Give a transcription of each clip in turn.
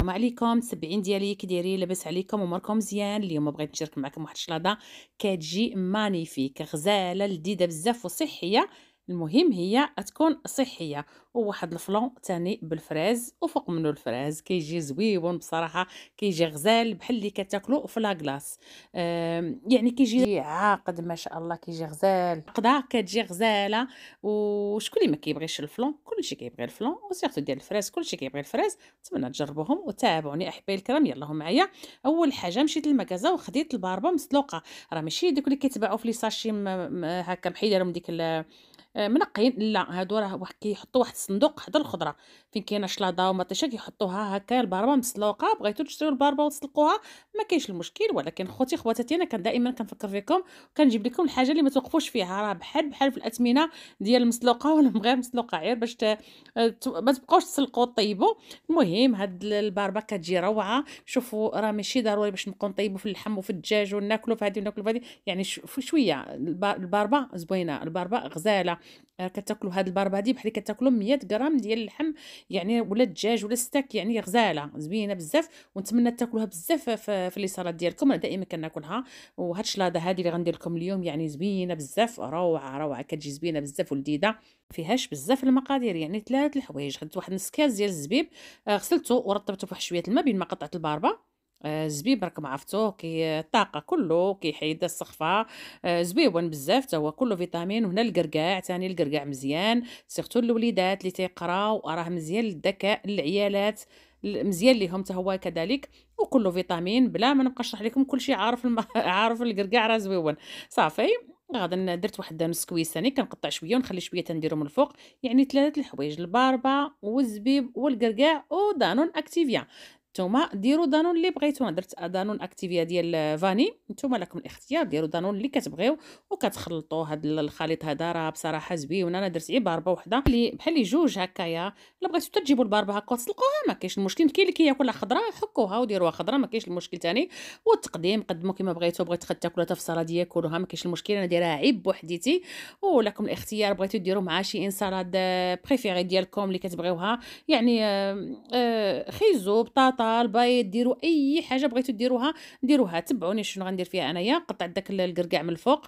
السلام عليكم متبعين ديالي كي دايرين لاباس عليكم اموركم مزيان. اليوم بغيت نشارك معكم واحد الشلاضة كتجي magnifique غزالة لذيذة بزاف وصحية. المهم هي تكون صحية وواحد ال flan تاني بال fraise وفوق منه ال fraise؟ كيجي زويون بصراحة كيجي غزال بحال اللي كتاكلو في la glace يعني كيجي عاقد ما شاء الله كيجي غزال. قدا كتجي غزالة وشكون اللي ما كيبغيش ال flan كلشي كيبغي ال flan و surtout ديال ال fraise كلشي كيبغي ال fraise. نتمنى تجربوهم وتابعوني أحبائي الكرام يلاه معايا. أول حاجة مشيت للمكازا وخديت الباربة مسلوقة. راه ماشي دوك اللي كيتباعوا في لي ساشي هكا محيدين ديك آه، منقين لا هادو راه واحد كيحطوا واحد الصندوق حدا الخضرة. فين كاينة شلاضة ومطيشه كيحطوها هكا الباربه مسلوقة بغيتو تشريو الباربه وتسلقوها. ما كاينش المشكل ولكن خوتي خواتاتي أنا كان دائما كنفكر فيكم وكنجيب لكم الحاجة اللي ما توقفوش فيها. راه بحال بحال في الأثمنة ديال المسلوقه ولا غير مسلوقة غير باش ما تبقاوش تسلقوا وطيبوا المهم هاد الباربه كتجي روعة. شوفوا راه ماشي ضروري باش نبقاو نطيبوا في اللحم وفي الدجاج وناكلوا في هذه وناكلوا في هذه يعني شوية الباربه زوينة الباربه غزالة. آه، كتاكلوا هاد الباربة هادي بحال كتاكلوا 100 غرام ديال اللحم يعني ولا الدجاج ولا ستاك يعني غزالة زوينة بزاف. ونتمنى تاكلوها بزاف في, لي ديالكم أنا دائما كناكلها. وهاد الشلاضه هادي اللي غندير لكم اليوم يعني زوينة بزاف روعة روعة كتجي زوينة بزاف ولذيذة. فيهاش بزاف المقادير يعني ثلاث الحوايج. خديت واحد نص كاس ديال الزبيب آه، غسلته ورطبته فواحد شوية الماء بين ما قطعت الباربة. الزبيب راكم عرفتوه كي الطاقه كله كيحيد السخفة. آه، زبيبون بزاف حتى هو كله فيتامين وهنا الكركاع ثاني الكركاع مزيان. surtout الوليدات اللي تيقراو راه مزيان للذكاء للعيالات مزيان ليهم حتى هو كذلك. وكله فيتامين بلا ما نبقى نشرح لكم كلشي عارف الم... عارف الكركاع راه زويون صافي غادا درت واحد نص كويس ثاني كنقطع شوية ونخلي شوية تنديرو من الفوق. يعني ثلاثة الحوايج الباربه والزبيب والكركاع ودانون اكتيفيا نتوما ديروا دانون اللي بغيتو. درت دانون أكتيفيا ديال vanille نتوما لكم الاختيار ديروا دانون اللي كتبغيو وكتخلطوا هذا الخليط هذا راه بصراحة زوين. أنا درت غير باربه وحدة. اللي بحال لي جوج هكايا الا بغيتو تجيبوا الباربه هكا وتسلقوها ما كاينش المشكل. كاين اللي كياكلها خضراء حكوها وديروها خضراء ما كاينش المشكل ثاني والتقديم قدموا كما بغيتو بغيت تاكلوها حتى في السلطه ياكلوها ما كاينش المشكل. أنا دايرها عي بوحديتي ولكم الاختيار بغيتو ديروا مع شي une salade préférée ديالكم اللي كتبغيوها. يعني آه، خيزو بطاطا البيض ديروا أي حاجة بغيتو ديروها ديروها. تبعوني شنو غندير فيها أنايا. قطعت داك الكركاع من الفوق.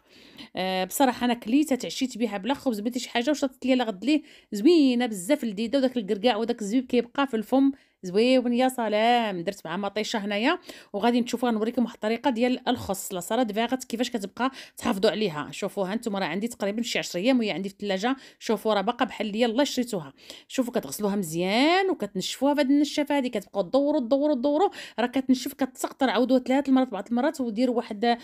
أه بصراحة أنا كليتها تعشيت بها بلا خبز بغيتي شي حاجة وشطت ليا لغد ليه. زوينة بزاف لذيذه وداك الكركاع وداك الزبيب كيبقى في الفم. زويون يا سلام. درت مع مطيشة هنايا وغادي نشوفوا غنوريكم واحد الطريقة ديال الخص. لا فيغت كيفاش كتبقى تحافظوا عليها. شوفوا ها أنتم راه عندي تقريبا شي 10 أيام وهي عندي في الثلاجة. شوفوا راه باقا بحال اللي يلاه شريتوها. شوفوا كتغسلوها مزيان وكتنشفوها بهاد النشافة هذه كتبقاو تدوروا تدوروا تدوروا راه كتنشف كتسقطر عاودوها ثلاث المرات بعض المرات وديروا واحد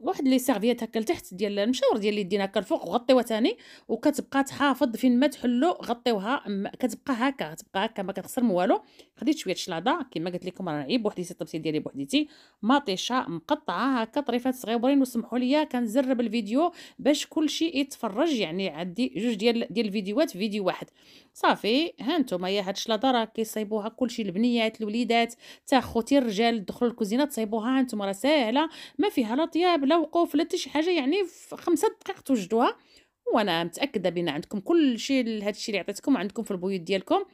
واحد لي سيرفيات هكا لتحت ديال المشاور ديال اليدين هكا الفوق وغطيوها ثاني وكتبقى تحافظ فين ما تحلو غطيوها كتبقى هكا كتبقى هكا ما كتخسر والو. خديت شوية الشلاضه كما قلت لكم راه نعيب بوحديتي الطبسيل ديالي بوحديتي. مطيشه مقطعة هكا طريفات صغيورين وسمحوا لي كنزرب الفيديو باش كلشي يتفرج يعني عندي جوج ديال ديال الفيديوهات في فيديو واحد. صافي ها نتوما يا هاد الشلاضه راه كيصايبوها كلشي البنيات الوليدات تا خوتي الرجال دخلوا الكوزينة تصايبوها نتوما راه ساهلة ما فيها لا طياب لا وقوف لا حتى شي حاجة يعني في خمسة دقائق توجدوها. وأنا متأكدة بأن عندكم كل شيء لهذا الشيء اللي عطيتكم عندكم في البيوت ديالكم.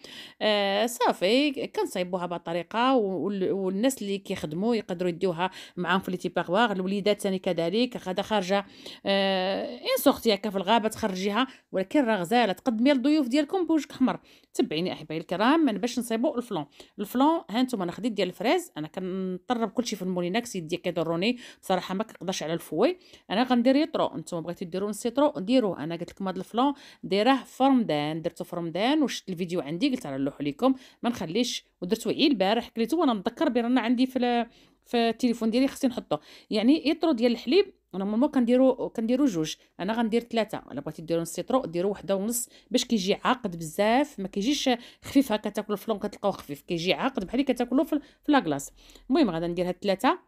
آه صافي كنصايبوها بطريقه والناس اللي كيخدموا يقدروا يديوها معاهم في les tupperwares الوليدات ثاني كذلك غادا خارجة آه en sortie هكا في الغابة تخرجيها ولكن راه غزالة. تقدميها للضيوف ديالكم بوجهك أحمر. تبعيني أحبائي الكرام من باش نصايبوا ال flan ال flan ها أنتم أنا خديت ديال ال fraise أنا كنضرب كلشي في الموليناكس يدي كيضروني بصراحة ما كنقدرش على ال fouet. أنا غندير يطرو أنتم بغيتو ديروا نص يطرو ديروه. أنا قلت لكم هذا ال flan دايره في رمضان درته في وشفت الفيديو عندي قلت راه نلوح لكم ما نخليش ودرتو عي البارح كليتو وأنا نتذكر بأن عندي في في التليفون ديالي خصني نحطه يعني يطرو ديال الحليب normalement كنديرو كنديرو جوج أنا غندير ثلاثة الا بغيتي ديرو نص ديرو وحدة ونص باش كيجي عاقد بزاف ما كيجيش خفيف هكا تاكلو ال flan كتلقاو خفيف كيجي عاقد بحال اللي كتاكلو في la glace المهم غادا ندير هاد ثلاثة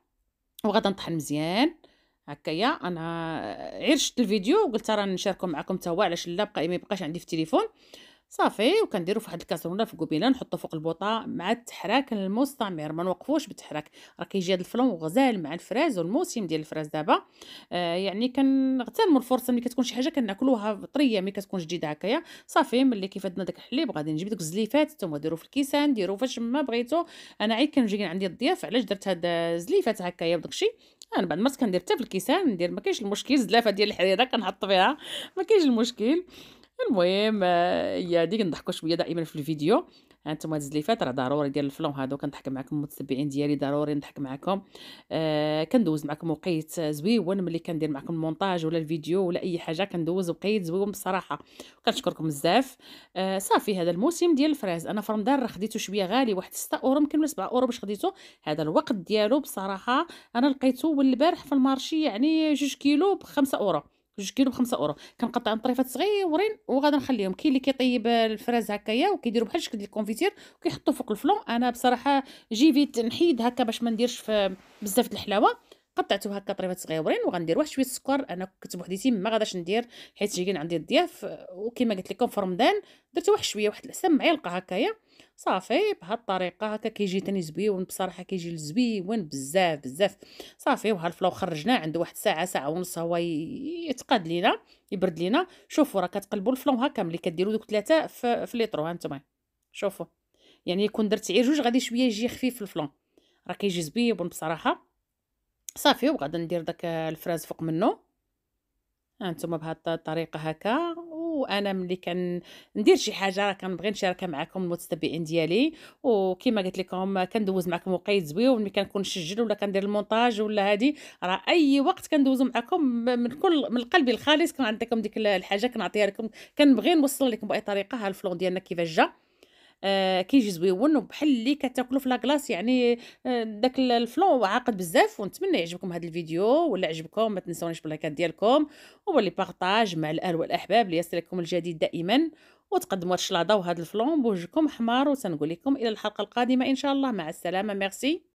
وغادا نطحن مزيان. هكايا أنا غير شفت الفيديو وقلت راه نشاركو معكم حتى هو علاش لا بقى ما يبقاش عندي في التليفون. صافي وكنديرو فواحد الكاسرونة في قبيلة نحطو فوق البوطة مع التحراك المستمر. ما نوقفوش بالتحراك راه كيجي هاد الفلون غزال مع الفراز والموسم ديال الفراز دابا. آه يعني كنغتنموا الفرصة ملي كتكون شي حاجة كناكلوها طرية ملي كتكون جديدة هكايا. صافي ملي كيفدنا داك الحليب غادي نجيب دوك الزليفات نتوما ديروا في الكيسان ديروا فاش ما بغيتو. أنا عيد كنجي عندي الضياف علاش درت هاد الزليفات هكايا وداك الشيء أنا بعد المرات كندير حتى في الكيسان ندير ما كاينش المشكل. زلافه ديال الحريرة كنحط فيها ما كاينش المشكل. المهم آه، هي هادي كنضحكوا شوية دائما في الفيديو. هانتوما هاد الزليفات راه ضروري ديال ال flan هادو. كنضحك معكم المتتبعين ديالي ضروري نضحك معكم آه كندوز معكم وقيت زويون. ملي كندير معكم المونتاج ولا الفيديو ولا أي حاجة كندوز وقيت زويون بصراحة. كنشكركم بزاف. آه صافي هذا الموسم ديال ال fraise. أنا في رمضان خديته شوية غالي واحد 6 أورو يمكن ولا 7 أورو باش خديته هذا الوقت ديالو بصراحة أنا لقيته والبارح في ال marché يعني 2 كيلو ب 5 أورو. جوج كيلو ب5 أورو. كنقطعهم طريفات صغيورين وغادي نخليهم. كاين اللي كيطيب ال fraise هكايا وكيديروا بحال شكل ال confiture وكيحطوا فوق ال flan. أنا بصراحة j'ai évité نحيد هكا باش ما نديرش بزاف د الحلاوة. قطعته هكا طريفات صغيورين وغندير واحد شوية السكر أنا كنت بوحديتي ما غاداش ندير حيت جايين عندي الضياف وكما قلت لكم في رمضان درت واحد شوية واحد العسل معلقه هكايا. صافي بهاد الطريقة هكا كيجي تاني زويون بصراحه كيجي زويون بزاف بزاف. صافي وها الفلو خرجناه عنده واحد ساعة ساعة ونص هو يتقاد لينا يبرد لينا. شوفوا راه كتقلبوا الفلو هكا ملي كديروا دوك ثلاثة في, في ها نتوما. شوفوا. يعني يكون درت غير جوج غادي شوية يجي خفيف الفلون راه كيجي زويون بصراحة. صافي وغادا ندير داك ال fraise فوق منه ها نتوما بهاد الطريقة هكا. وأنا ملي كندير شي حاجة راه كنبغي نشاركها معكم المتتبعين ديالي. وكما قلت لكم كندوز معكم وقيت زويون ملي كنكون نسجل ولا كندير المونتاج ولا هادي راه أي وقت كندوزو معكم من كل من قلبي الخالص كنعطيكم ديك الحاجة. كنعطيها لكم كنبغي نوصل لكم بأي طريقة. ها ال flan ديالنا كيفاش جا؟ آه كيجي زويون وبحال اللي كتاكلوا في la glace يعني آه داك الفلون عاقد بزاف ونتمنى يعجبكم هذا الفيديو ولا عجبكم ما تنسونيش باللايكات ديالكم. وباللي بارطاج مع الأهل والأحباب ليصلكم الجديد دائما وتقدموا الشلاضة وهذا الفلون بوجهكم حمار وتنقول لكم إلى الحلقة القادمة إن شاء الله. مع السلامة ميرسي.